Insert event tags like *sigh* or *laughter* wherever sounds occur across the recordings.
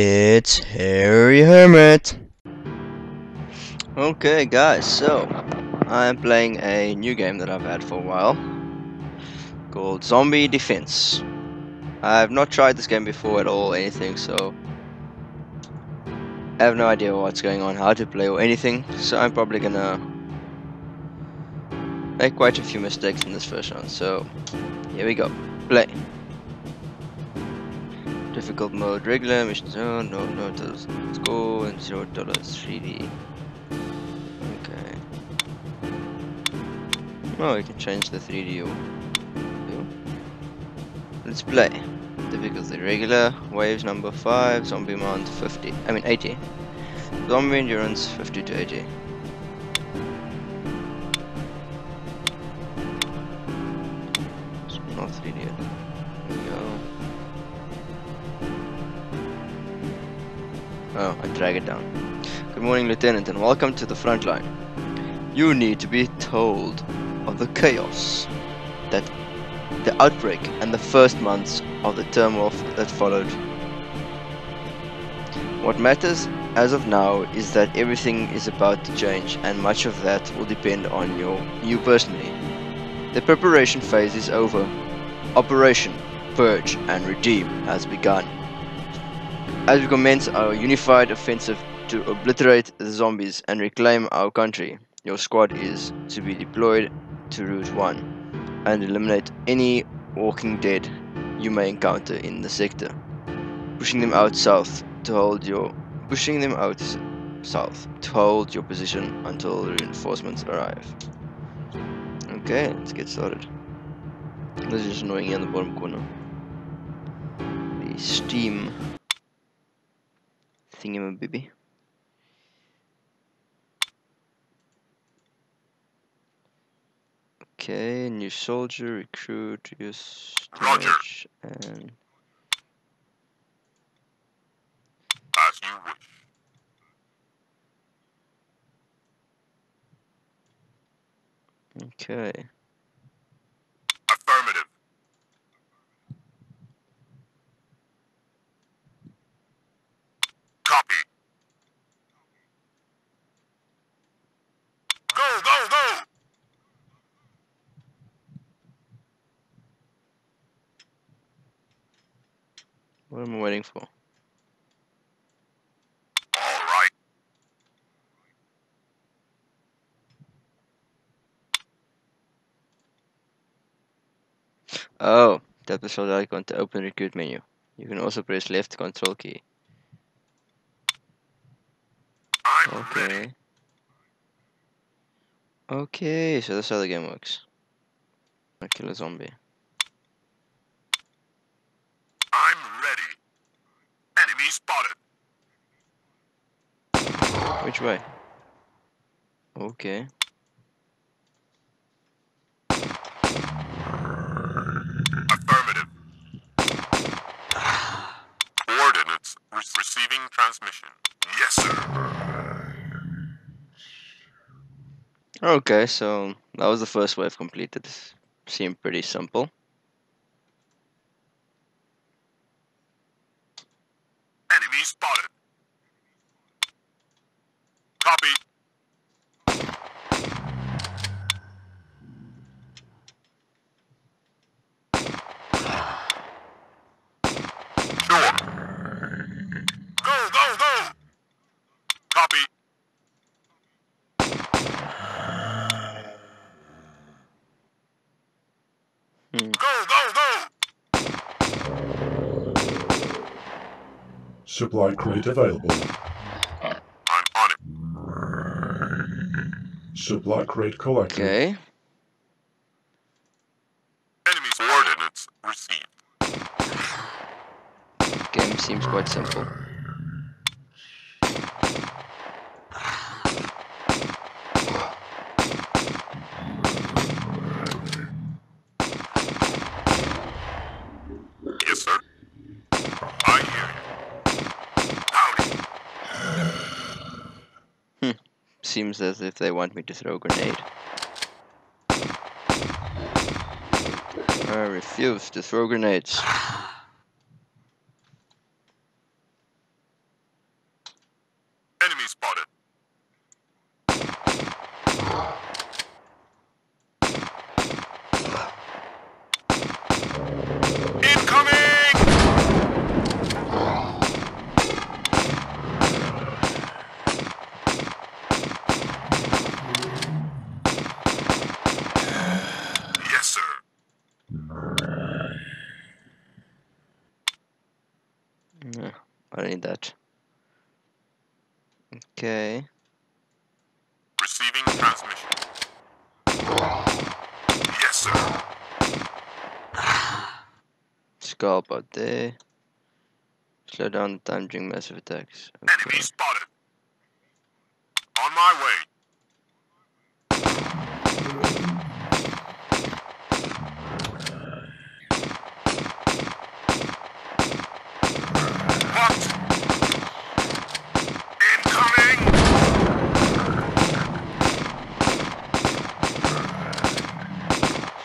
It's Hairy Hermit. Okay, guys, so I'm playing a new game that I've had for a while called Zombie Defense. I've not tried this game before at all, anything, so I have no idea what's going on, how to play, or anything, so I'm probably gonna make quite a few mistakes in this first round. So, here we go. Play. Difficult mode, regular, mission zone, oh, no, no, let's go, and zero dollars, 3D. Okay. Oh, we can change the 3D view. Let's play. Difficulty regular, waves number 5, zombie mount 50, I mean 80. Zombie endurance 50 to 80. Drag it down. Good morning, Lieutenant, and welcome to the front line. You need to be told of the chaos that the outbreak and the first months of the turmoil that followed. What matters as of now is that everything is about to change and much of that will depend on your, you personally. The preparation phase is over. Operation Purge and Redeem has begun. As we commence our unified offensive to obliterate the zombies and reclaim our country, your squad is to be deployed to Route 1 and eliminate any walking dead you may encounter in the sector, pushing them out south to hold your pushing them out south to hold your position until reinforcements arrive. Okay, let's get started. This is annoying in the bottom corner. The steam thingamabibby. Okay, new soldier, recruit, use Roger. damage, and As you wish. okay. Affirmative. Copy. Go, go, go! What am I waiting for? Oh, tap the soldier icon to open the recruit menu. You can also press left control key. Okay. Okay, so that's how the game works. I kill a zombie. I'm ready. Enemy spotted. Which way? Okay. Affirmative. Coordinates re- receiving transmission. Yes, sir. Okay, so that was the first wave completed. Seemed pretty simple. Enemy spotted. Copy. Sure. Go, go, go! Copy. Hmm. Go, go, go! Supply crate available. I'm on it. Supply crate collected. Okay. Enemy coordinates received. Game seems quite simple. Yes, sir. I hear you. Howdy. Seems as if they want me to throw a grenade. I refuse to throw grenades. spotted. Incoming! Yes, No, I need that. Okay. Receiving transmission. Yes, sir. Scalp out there. Slow down the time during massive attacks. Okay. Enemy spotted. On my way. What? Incoming!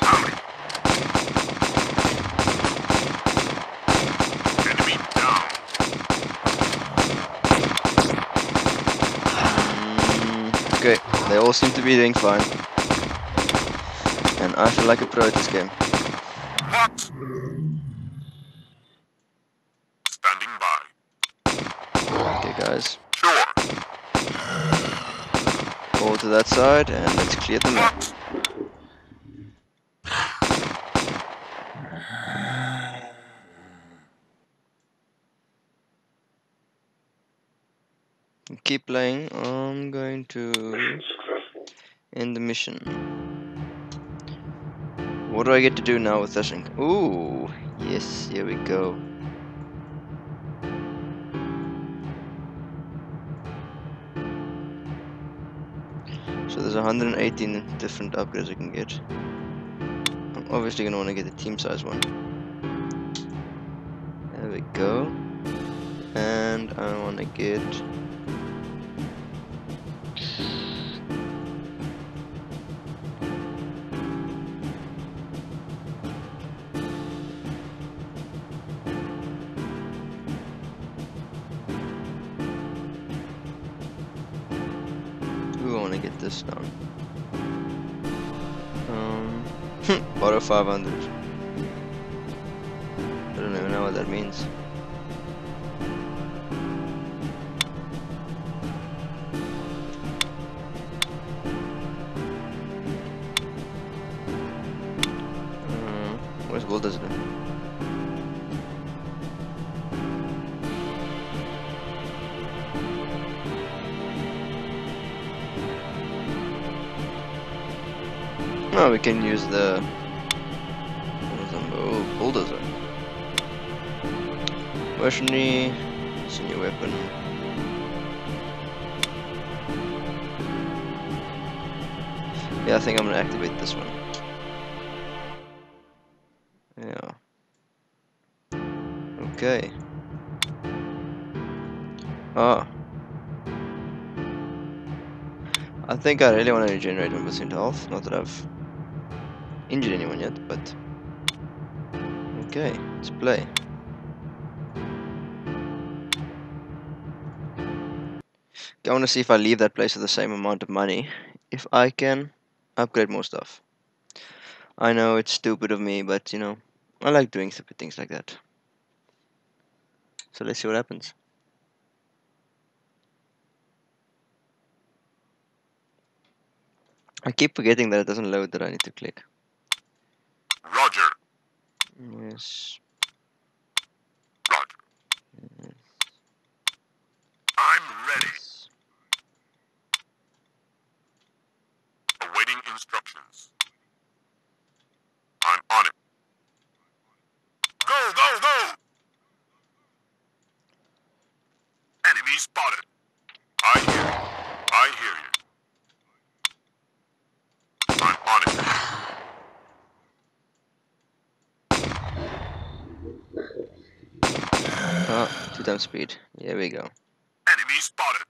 Howdy. Enemy down. Mm, okay, they all seem to be doing fine. And I feel like a pro at this game. Standing by. Okay, guys. Sure. All to that side, and let's clear the map. Keep playing. I'm going to end the mission. What do I get to do now with this? Ooh, yes, here we go. So there's 118 different upgrades I can get. I'm obviously gonna want to get the team size one. There we go. And I want to get want to get this done. Um, *laughs* auto 500. I don't even know what that means. Oh, we can use the? Oh, bulldozer. Mercenary, it's a new weapon. Yeah, I think I'm gonna activate this one. Yeah. Okay. Ah. I think I really want to regenerate 1% health. Not that I've injured anyone yet, but okay, let's play. I want to see if I leave that place with the same amount of money, if I can upgrade more stuff. I know it's stupid of me, but you know, I like doing stupid things like that. So let's see what happens. I keep forgetting that it doesn't load that I need to click. Roger. Yes. Roger. I'm ready. yes. Awaiting instructions. I'm on it. Go, go, go! Enemy spotted. I hear you. I hear you. I'm on it. Speed. Here we go. Enemy spotted.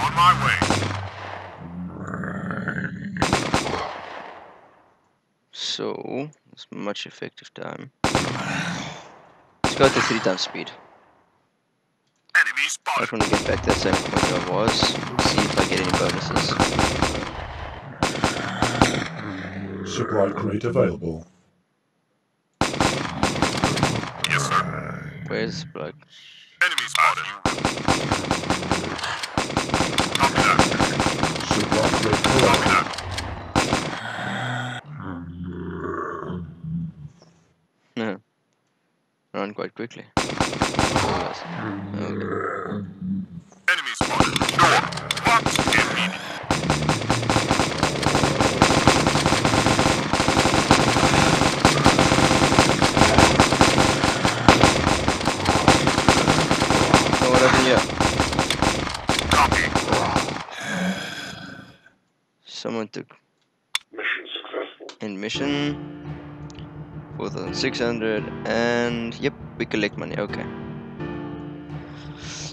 On my way. So, it's much effective time. Let's go to three times speed. Enemy I just want to get back to that same point I was. See if I get any bonuses. Supply crate available. Yes, sir. Where's? Enemy spotted. Copy that. Supply Copy that. No. Run quite quickly. Okay. Enemy spotted. Door. What happened here? Copy. Someone took Mission successful. in mission. 4600 and yep, we collect money. Okay.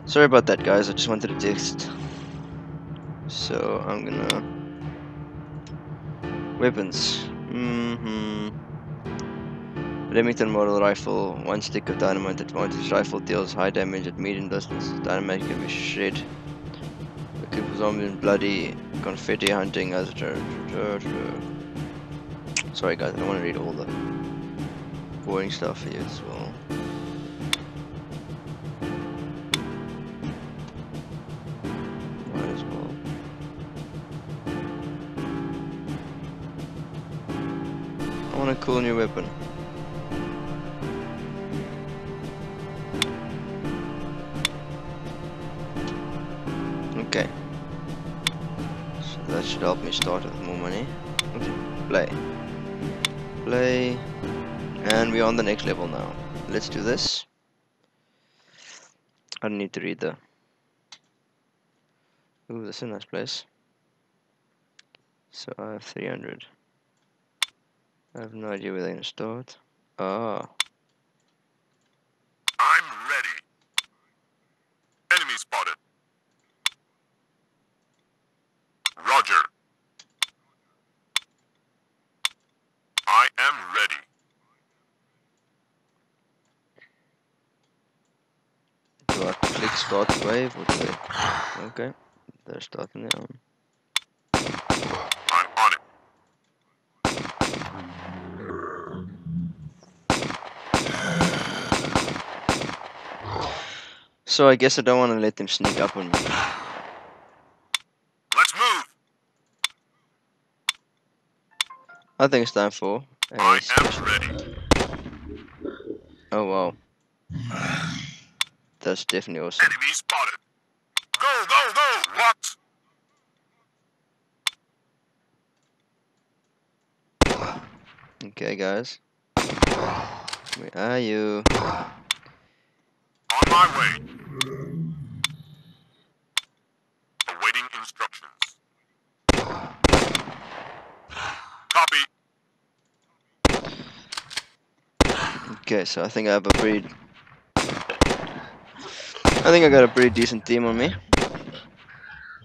Sorry about that, guys. I just wanted to text. So I'm gonna weapons. Mm-hmm. Remington model rifle, one stick of dynamite advantage. Rifle deals high damage at medium distance. Dynamite can be shred. Equipped with zombie and bloody confetti hunting as Sorry guys, I don't want to read all the boring stuff well. Might as well. I want a cool new weapon. Should help me start with more money. Play. Play. And we're on the next level now. Let's do this. I don't need to read the. Ooh, this is a nice place. So I have 300. I have no idea where they're gonna start. Ah, I'm ready. Enemy spotted. Roger. I am ready. do I click start wave do they? Okay, they're starting their own. I'm on it. So I guess I don't want to let them sneak up on me. Let's move. I think it's time for. I am ready. Oh wow, that's definitely awesome. Enemy spotted. Go, go, go. What? Okay, guys, where are you? On my way. Awaiting instructions. Copy. Okay, so I think I have a pretty. I think I got a pretty decent team on me.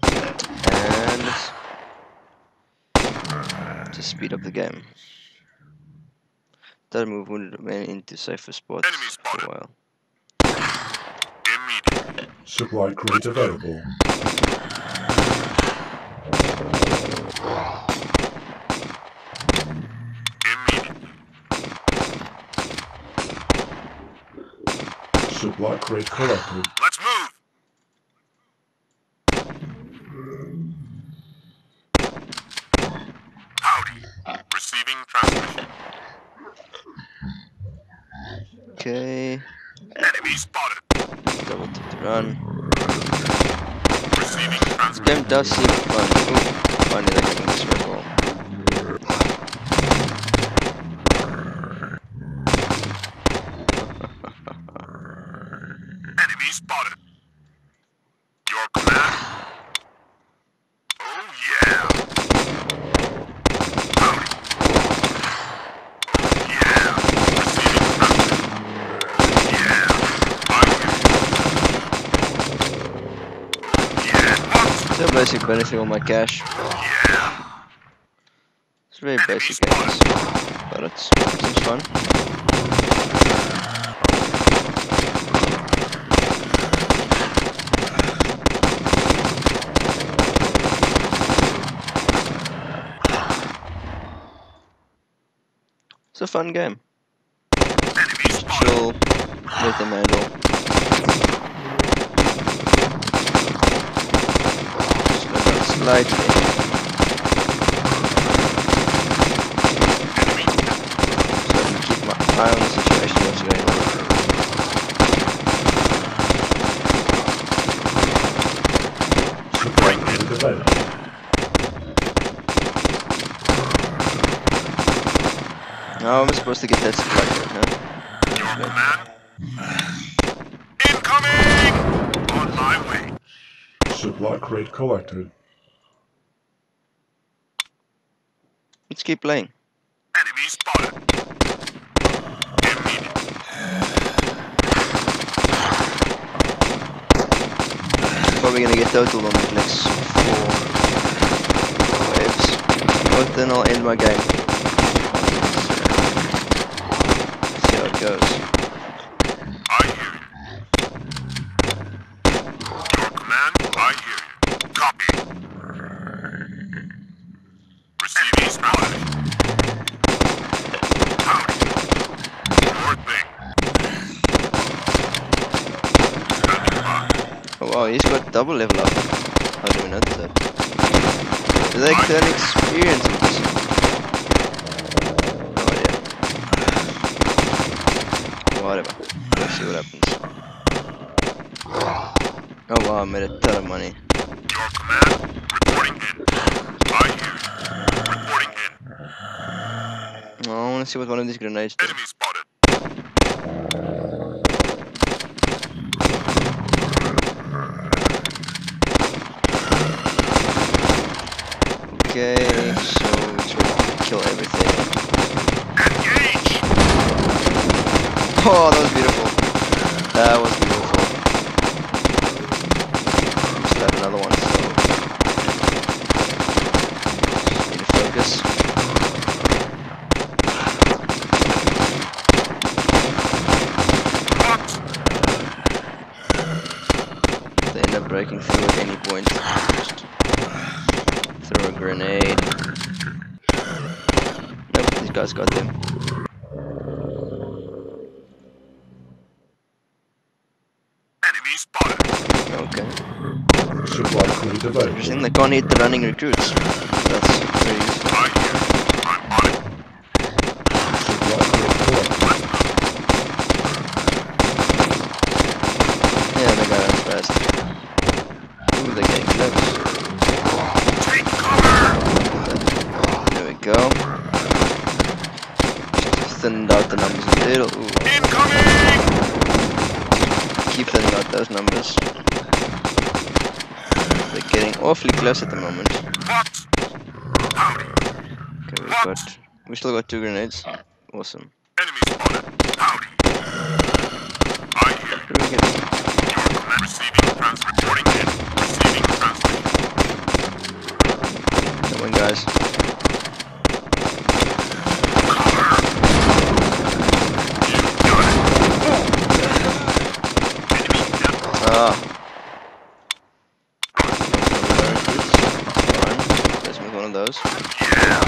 And let's speed up the game. That move wounded man into safer spots Enemy for a while. Supply crate available. Supply crate collected. Let's move. Howdy. Receiving transmission. Okay, Enemy spotted. double tap to run. Receiving This transmission. game does seem fun. Ooh, finally they're getting this as Anything on my cash. It's very basic, I but it's, fun. It's a fun game. Chill with the. How am I supposed to get that supply crate, huh? Your command. Incoming! On my way. Supply crate collected. Let's keep playing. Enemy spotted. Probably gonna get total on the next four waves. But then I'll end my game. See how it goes. I hear you. Your command, I hear you. Copy. Receiving spotted. Howdy. Sure thing. Standing by. Oh wow, he's got double level up. How do we notice that? Do they turn experience with this? No idea. Whatever. Let's see what happens. Oh wow, I made a ton of money. Your command, reporting in. I hear you. Reporting wanna see what one of these grenades. Enemy spotted. Okay, so to kill everything. Engage! Oh, that was beautiful. That was beautiful. We still have another one, so just need to focus. What? If they end up breaking through at any point, just throw a grenade. Nope, these guys got them. Enemy spotted. Okay. Supply crate available. Interesting, they can't hit the running recruits. That's very useful. I hear you. I'm on it. Supply crate collected. Yeah, they got us fast. Ooh, they're getting close. Take cover! There we go. Just thinned out the numbers a little. Ooh, Incoming! keep thinning out those numbers. They're getting awfully close at the moment. Okay, we got. We still got two grenades. Awesome. Enemy spotted. Howdy. I hear you. What do we get? Receiving reporting in. Receiving. Come on, guys. Cover! You got it. Enemy death. Ah. Fine. Let's make one of those. Yeah.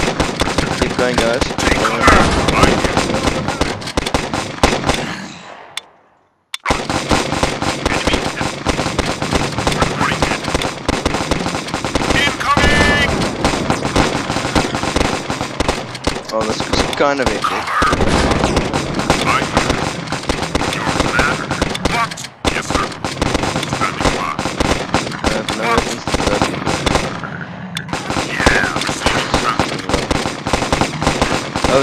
Keep going, guys. Keep Take going. cover! I hear you. Enemy death. Reporting in. Incoming! Oh, this was kind of epic. I hear you. Your command? What? Yes, sir. Standing by. I have no weapons to throw people. Yeah, receiving transmission.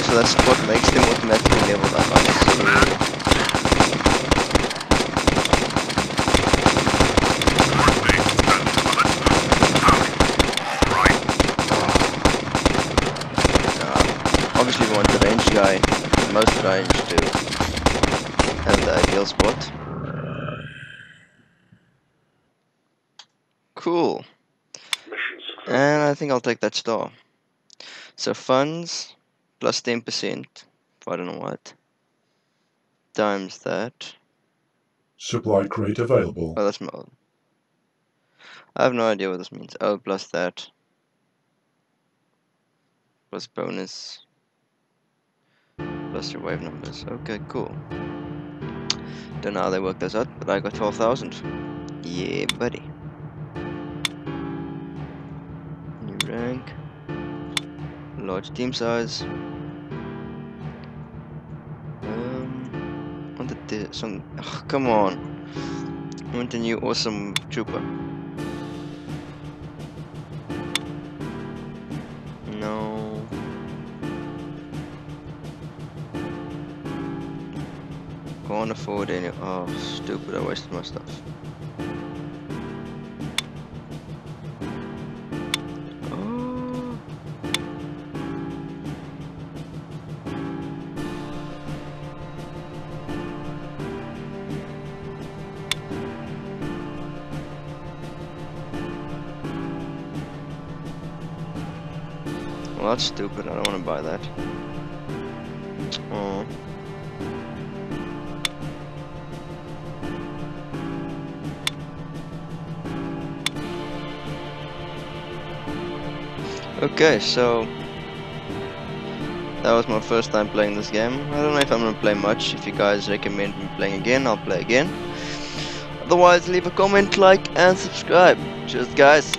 So that's what makes them automatically leveled up. I see. Command. Your thing. Standing by. Let's go. Howdy. All right. Uh, obviously, we want the range guy, the most range, to have the ideal spot. Cool. And I think I'll take that star. So funds plus 10% I don't know what. Times that. Supply crate available. Oh, that's my. I have no idea what this means. Oh, plus that. Plus bonus. plus your wave numbers. Okay, cool. Don't know how they work this out, but I got 12,000. Yeah, buddy. New rank. Large team size. The some. Oh, come on. I want a new awesome trooper. No. Can't afford any. Oh, stupid! I wasted my stuff. Well, that's stupid. I don't want to buy that. Oh. Okay, so that was my first time playing this game. I don't know if I'm gonna play much. If you guys recommend me playing again, I'll play again. Otherwise, leave a comment, like, and subscribe. Cheers, guys.